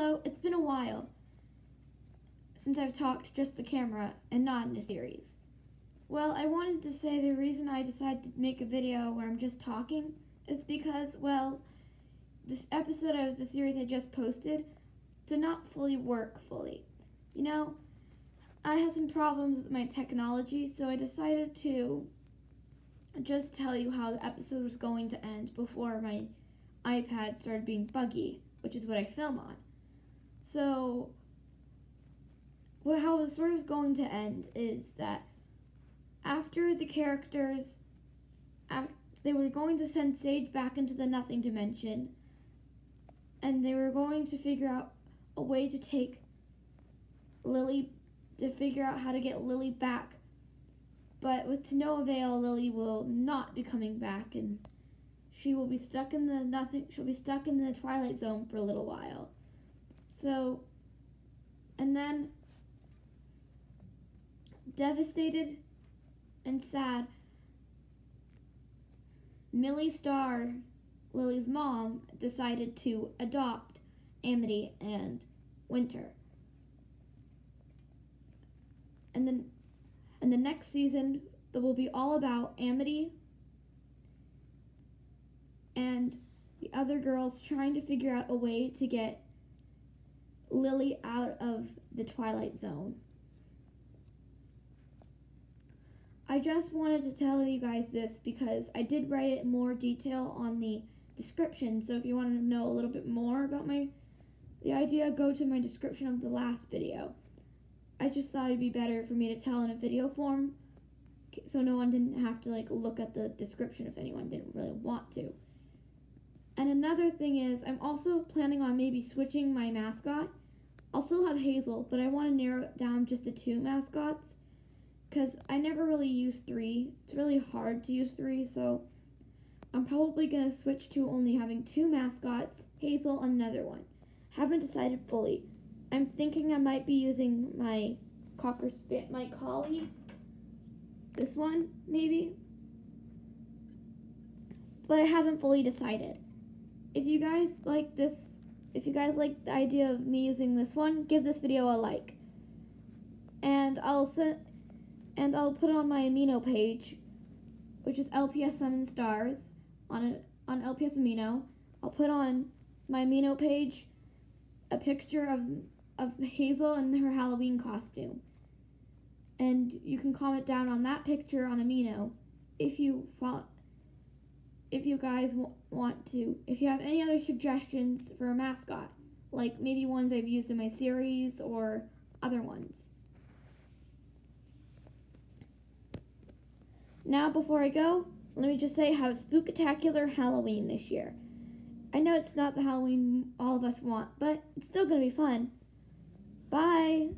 Hello, it's been a while since I've talked just the camera and not in a series. Well, I wanted to say the reason I decided to make a video where I'm just talking is because, well, this episode of the series I just posted did not fully work fully. You know, I had some problems with my technology, so I decided to just tell you how the episode was going to end before my iPad started being buggy, which is what I film on. So, well, how the story is going to end is that after the characters, after, they were going to send Sage back into the nothing dimension, and they were going to figure out a way to take Lily, to figure out how to get Lily back. But with to no avail, Lily will not be coming back, and she will be stuck in the nothing. She'll be stuck in the Twilight Zone for a little while. So, and then devastated and sad, Millie Star, Lily's mom, decided to adopt Amity and Winter. And then, and the next season, that will be all about Amity and the other girls trying to figure out a way to get Lily out of the Twilight Zone. I just wanted to tell you guys this because I did write it in more detail on the description. So if you want to know a little bit more about my the idea, go to my description of the last video. I just thought it'd be better for me to tell in a video form so no one didn't have to like look at the description if anyone didn't really want to. And another thing is I'm also planning on maybe switching my mascot. I'll still have Hazel, but I want to narrow it down just to two mascots because I never really use three. It's really hard to use three, so I'm probably going to switch to only having two mascots, Hazel and another one. Haven't decided fully. I'm thinking I might be using my cocker spit, my collie. This one, maybe. But I haven't fully decided. If you guys like this, if you guys like the idea of me using this one, give this video a like. And I'll send and I'll put on my amino page, which is LPS Sun and Stars, on a, on LPS Amino. I'll put on my amino page a picture of of Hazel in her Halloween costume, and you can comment down on that picture on Amino if you want. If you guys want to, if you have any other suggestions for a mascot, like maybe ones I've used in my series or other ones. Now, before I go, let me just say how spooktacular Halloween this year. I know it's not the Halloween all of us want, but it's still going to be fun. Bye!